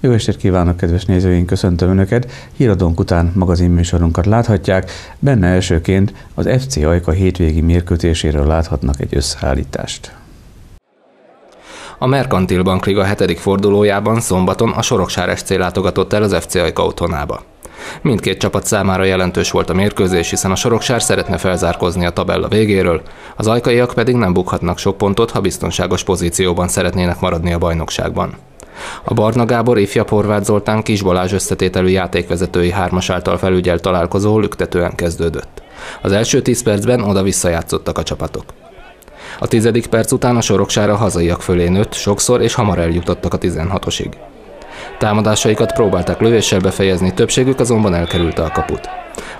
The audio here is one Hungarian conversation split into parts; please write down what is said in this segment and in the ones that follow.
Jó estét kívánok, kedves nézőink, köszöntöm Önöket! Híradónk után magazinműsorunkat láthatják, benne elsőként az FC Ajka hétvégi mérkőzéséről láthatnak egy összeállítást. A Merkantil Bankliga hetedik fordulójában szombaton a Sorokság SC látogatott el az FC Ajka otthonába. Mindkét csapat számára jelentős volt a mérkőzés, hiszen a Soroksár szeretne felzárkozni a tabella végéről, az ajkaiak pedig nem bukhatnak sok pontot, ha biztonságos pozícióban szeretnének maradni a bajnokságban. A Barna Gábor, ifja Horváth Zoltán Kis Balázs összetételű játékvezetői hármas által felügyelt találkozó lüktetően kezdődött. Az első tíz percben oda-vissza játszottak a csapatok. A tizedik perc után a soroksára hazaiak fölé nőtt, sokszor és hamar eljutottak a 16-osig. Támadásaikat próbálták lövéssel befejezni, többségük azonban elkerülte a kaput.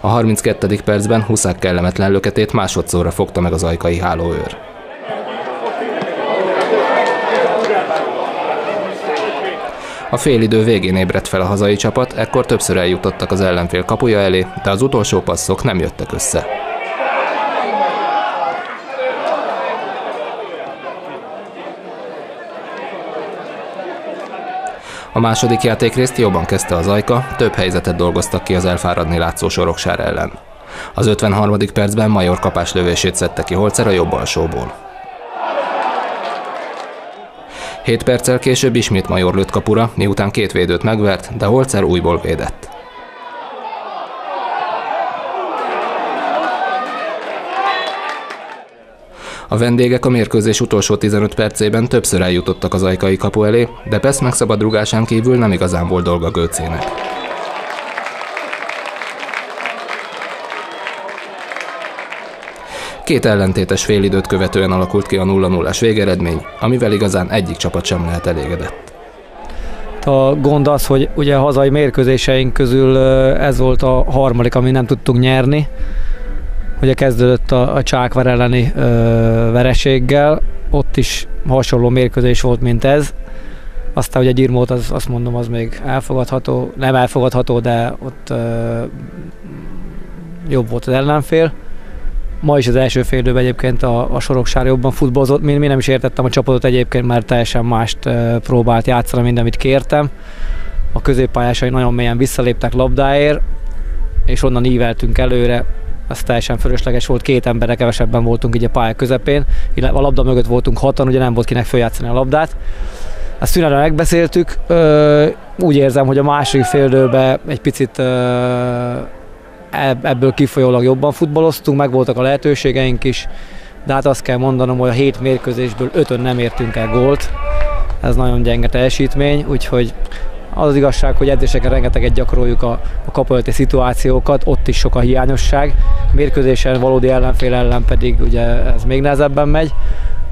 A 32. percben Huszák kellemetlen löketét másodszorra fogta meg az ajkai hálóőr. A félidő végén ébredt fel a hazai csapat, ekkor többször eljutottak az ellenfél kapuja elé, de az utolsó passzok nem jöttek össze. A második játékrészt jobban kezdte az Ajka, több helyzetet dolgoztak ki az elfáradni látszó soroksár ellen. Az 53. percben Major kapás lövését szedte ki Holzer a jobb alsóból. 7 perccel később ismét Major lőtt kapura, miután két védőt megvert, de Holzer újból védett. A vendégek a mérkőzés utolsó 15 percében többször eljutottak az ajkai kapu elé, de Pesz megszabadrugásán kívül nem igazán volt dolga Göcének. Két ellentétes félidőt követően alakult ki a 0 0 végeredmény, amivel igazán egyik csapat sem lehet elégedett. A gond az, hogy ugye a hazai mérkőzéseink közül ez volt a harmadik, ami nem tudtunk nyerni. Ugye kezdődött a, a Csákvar elleni ö, vereséggel, ott is hasonló mérkőzés volt, mint ez. Aztán ugye Gyirmót, az, azt mondom, az még elfogadható, nem elfogadható, de ott ö, jobb volt az ellenfél. Ma is az első fél időben egyébként a, a Soroksár jobban futballozott, mi, mi nem is értettem a csapatot egyébként, mert teljesen mást e, próbált játszani, mint amit kértem. A középpályásai nagyon mélyen visszaléptek labdáért, és onnan íveltünk előre, az teljesen fölösleges volt, két emberre kevesebben voltunk így a pálya közepén, illetve a labda mögött voltunk hatan, ugye nem volt kinek följátszani a labdát. Ezt szünetre megbeszéltük, úgy érzem, hogy a második fél egy picit ebből kifolyólag jobban futballoztunk, meg voltak a lehetőségeink is, de hát azt kell mondanom, hogy a hét mérkőzésből ötön nem értünk el gólt. Ez nagyon gyenge teljesítmény, úgyhogy az az igazság, hogy edzéseken rengeteget gyakoroljuk a, a kapolati szituációkat, ott is sok a hiányosság. Mérkőzésen valódi ellenfél ellen pedig ugye ez még nehezebben megy,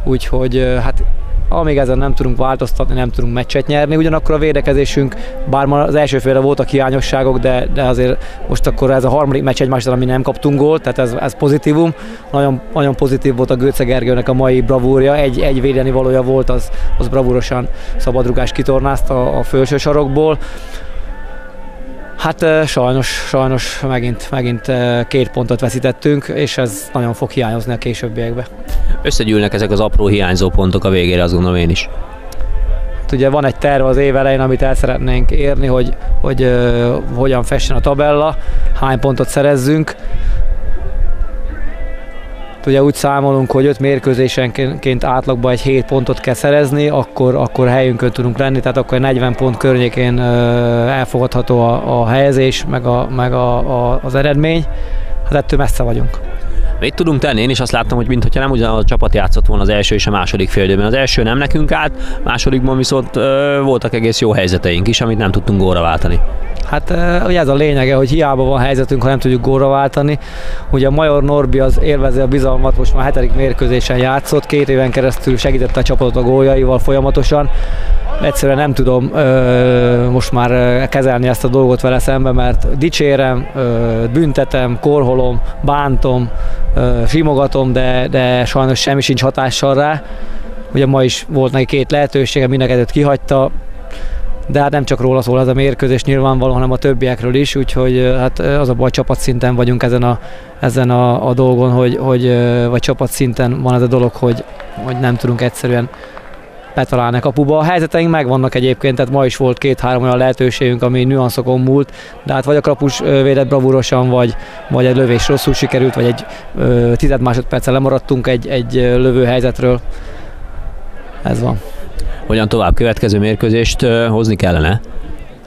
úgyhogy hát amíg ezen nem tudunk változtatni, nem tudunk meccset nyerni. Ugyanakkor a védekezésünk, bár már az első félre voltak hiányosságok, de, de azért most akkor ez a harmadik meccs egymásra, ami nem kaptunk gólt, tehát ez, ez pozitívum. Nagyon, nagyon pozitív volt a Göce Gergőnek a mai bravúrja, egy, egy védeni valója volt, az, az bravúrosan szabadrugás kitornázta a, felső sarokból. Hát sajnos, sajnos megint, megint két pontot veszítettünk, és ez nagyon fog hiányozni a későbbiekbe. Összegyűlnek ezek az apró hiányzó pontok a végére, azt gondolom én is. Hát ugye van egy terv az év elején, amit el szeretnénk érni, hogy, hogy uh, hogyan fessen a tabella, hány pontot szerezzünk ugye úgy számolunk, hogy 5 mérkőzésenként átlagban egy 7 pontot kell szerezni, akkor, akkor helyünkön tudunk lenni, tehát akkor 40 pont környékén elfogadható a, a helyezés, meg, a, meg a, a, az eredmény. Hát ettől messze vagyunk. Mit tudunk tenni? Én is azt láttam, hogy mintha nem ugyanaz a csapat játszott volna az első és a második fél Az első nem nekünk állt, másodikban viszont ö, voltak egész jó helyzeteink is, amit nem tudtunk góra váltani. Hát ugye ez a lényege, hogy hiába van helyzetünk, ha nem tudjuk góra váltani. Ugye a Major Norbi az élvezi a bizalmat, most már hetedik mérkőzésen játszott, két éven keresztül segítette a csapatot a góljaival folyamatosan. Egyszerűen nem tudom ö, most már kezelni ezt a dolgot vele szembe, mert dicsérem, ö, büntetem, korholom, bántom, ö, simogatom, de, de sajnos semmi sincs hatással rá. Ugye ma is volt neki két lehetősége, mindenkedet kihagyta, de hát nem csak róla szól ez a mérkőzés nyilvánvaló, hanem a többiekről is, úgyhogy hát az a baj, csapatszinten vagyunk ezen a, ezen a, a dolgon, hogy, hogy, vagy csapatszinten van ez a dolog, hogy, hogy nem tudunk egyszerűen betalálni kapuba. A helyzeteink megvannak egyébként, tehát ma is volt két-három olyan lehetőségünk, ami nüanszokon múlt, de hát vagy a kapus védett bravúrosan, vagy, vagy egy lövés rosszul sikerült, vagy egy ö, tized másodperccel lemaradtunk egy, egy lövő helyzetről. Ez van. Hogyan tovább? Következő mérkőzést hozni kellene?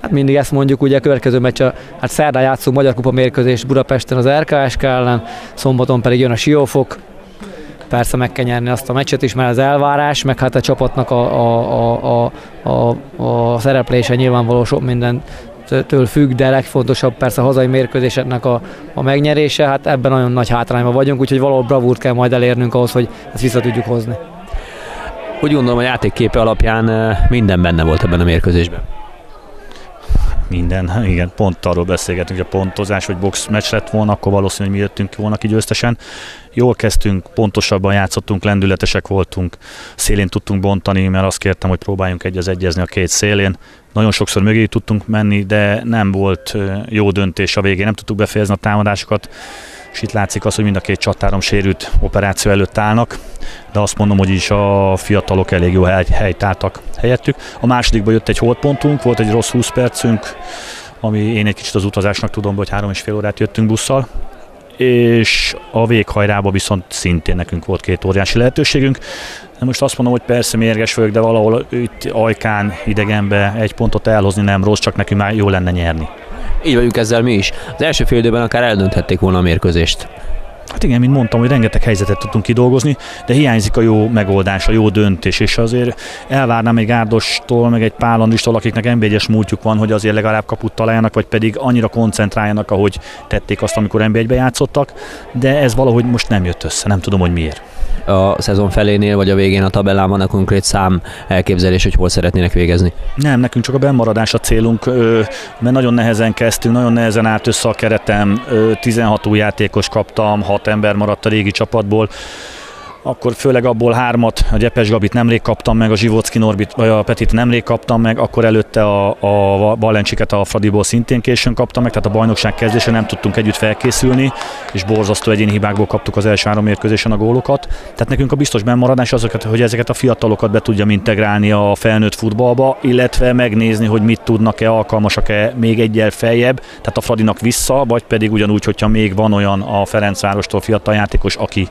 Hát mindig ezt mondjuk, ugye a következő meccs, hát szerdán játszunk Magyar Kupa mérkőzést Budapesten az RKSK ellen, szombaton pedig jön a Siófok, persze meg kell nyerni azt a meccset is, mert az elvárás, meg hát a csapatnak a, a, a, a, a, a szereplése nyilvánvaló sok minden től függ, de legfontosabb persze a hazai mérkőzéseknek a, a megnyerése, hát ebben nagyon nagy hátrányban vagyunk, úgyhogy valahol bravúrt kell majd elérnünk ahhoz, hogy ezt vissza tudjuk hozni. Úgy gondolom, a játékképe alapján minden benne volt ebben a mérkőzésben minden, igen, pont arról beszélgetünk, hogy a pontozás, hogy box meccs lett volna, akkor valószínű, hogy mi jöttünk volna ki győztesen. Jól kezdtünk, pontosabban játszottunk, lendületesek voltunk, szélén tudtunk bontani, mert azt kértem, hogy próbáljunk egy egyezni a két szélén. Nagyon sokszor mögé tudtunk menni, de nem volt jó döntés a végén, nem tudtuk befejezni a támadásokat és itt látszik az, hogy mind a két csatárom sérült operáció előtt állnak, de azt mondom, hogy is a fiatalok elég jó hely, helyt álltak helyettük. A másodikban jött egy holdpontunk, volt egy rossz 20 percünk, ami én egy kicsit az utazásnak tudom, hogy három és fél órát jöttünk busszal, és a véghajrába viszont szintén nekünk volt két óriási lehetőségünk. De most azt mondom, hogy persze mérges vagyok, de valahol itt ajkán, idegenbe egy pontot elhozni nem rossz, csak nekünk már jó lenne nyerni. Így vagyunk ezzel mi is. Az első fél időben akár eldönthették volna a mérkőzést. Hát igen, mint mondtam, hogy rengeteg helyzetet tudtunk kidolgozni, de hiányzik a jó megoldás, a jó döntés, és azért elvárnám egy Gárdostól, meg egy Pálandistól, akiknek nb múltjuk van, hogy azért legalább kaput találjanak, vagy pedig annyira koncentráljanak, ahogy tették azt, amikor nb játszottak, de ez valahogy most nem jött össze, nem tudom, hogy miért a szezon felénél, vagy a végén a tabellán van a konkrét szám elképzelés, hogy hol szeretnének végezni? Nem, nekünk csak a bemaradás a célunk, mert nagyon nehezen kezdtünk, nagyon nehezen állt össze a keretem, 16 új játékos kaptam, 6 ember maradt a régi csapatból, akkor főleg abból hármat, a Gyepes Gabit nemrég kaptam meg, a Zsivocki Norbit, vagy a Petit nemrég kaptam meg, akkor előtte a, a Balencsiket a Fradiból szintén későn kaptam meg, tehát a bajnokság kezdése nem tudtunk együtt felkészülni, és borzasztó egyéni hibákból kaptuk az első három mérkőzésen a gólokat. Tehát nekünk a biztos bemaradás azokat, hogy ezeket a fiatalokat be tudjam integrálni a felnőtt futballba, illetve megnézni, hogy mit tudnak-e, alkalmasak-e még egyel feljebb, tehát a Fradinak vissza, vagy pedig ugyanúgy, hogyha még van olyan a Ferencvárostól fiatal játékos, aki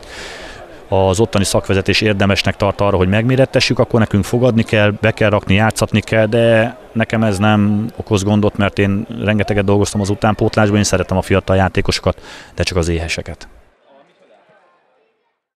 az ottani szakvezetés érdemesnek tart arra, hogy megmérettessük, akkor nekünk fogadni kell, be kell rakni, játszatni kell, de nekem ez nem okoz gondot, mert én rengeteget dolgoztam az utánpótlásban, én szeretem a fiatal játékosokat, de csak az éheseket.